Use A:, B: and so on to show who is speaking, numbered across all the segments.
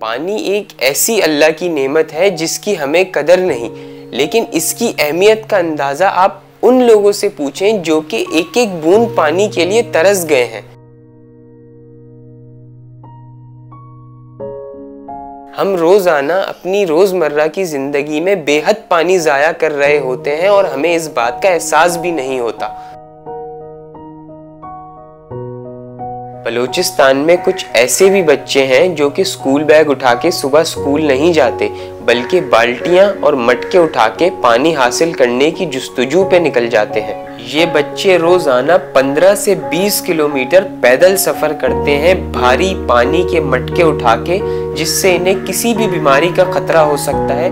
A: पानी एक ऐसी अल्लाह की नेमत है जिसकी हमें कदर नहीं, लेकिन इसकी अहमियत का अंदाज़ा आप उन लोगों से पूछें जो कि एक एक बूंद पानी के लिए तरस गए हैं। हम रोज़ाना अपनी रोज़मर्रा की ज़िंदगी में बेहद पानी ज़ाया कर रहे होते हैं और हमें इस बात का एहसास भी नहीं होता। बलूचिस्तान में कुछ ऐसे भी बच्चे हैं जो कि स्कूल बैग उठा के सुबह स्कूल नहीं जाते, बल्कि बाल्टियाँ और मटके उठा के पानी हासिल करने की जुस्तजू पे निकल जाते हैं। ये बच्चे रोज़ाना 15 से 20 किलोमीटर पैदल सफ़र करते हैं भारी पानी के मटके उठा के जिससे इन्हें किसी भी बीमारी का खतरा हो सकता है।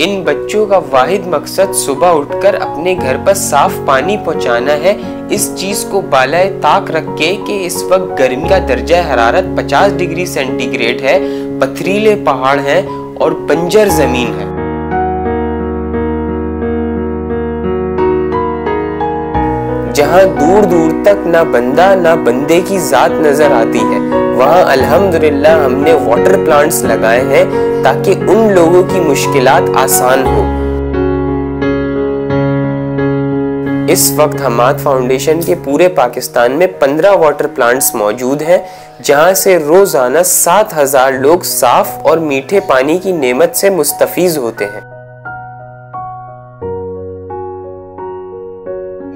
A: इन बच्चों का वाहिद मकसद सुबह उठकर अपने घर पर साफ़ पानी पहुंचाना है। इस चीज़ को बालाए ताक रख के कि इस वक्त गर्मी का दर्जा हरारत 50 डिग्री सेंटीग्रेड है, पथरीले पहाड़ हैं और बंजर ज़मीन है। जहाँ दूर दूर तक ना बंदा ना बंदे की जात नज़र आती है वहाँ अल्हम्दुलिल्लाह हमने वाटर प्लांट्स लगाए हैं ताकि उन लोगों की मुश्किलात आसान हो। इस वक्त हमाद फाउंडेशन के पूरे पाकिस्तान में 15 वाटर प्लांट्स मौजूद हैं, जहाँ से रोज़ाना 7000 लोग साफ़ और मीठे पानी की नेमत से मुस्तफीज होते हैं।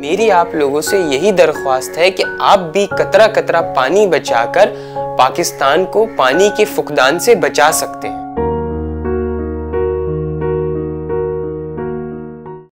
A: मेरी आप लोगों से यही दरख्वास्त है कि आप भी कतरा कतरा पानी बचाकर पाकिस्तान को पानी के फुकदान से बचा सकते हैं।